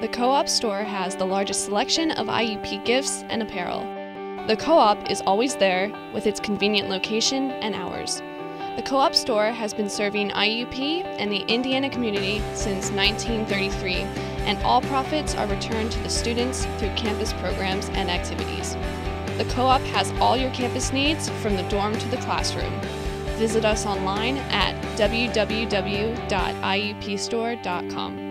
The co op store has the largest selection of IUP gifts and apparel. The co op is always there with its convenient location and hours. The co op store has been serving IUP and the Indiana community since 1933, and all profits are returned to the students through campus programs and activities. The co op has all your campus needs from the dorm to the classroom. Visit us online at www.iupstore.com.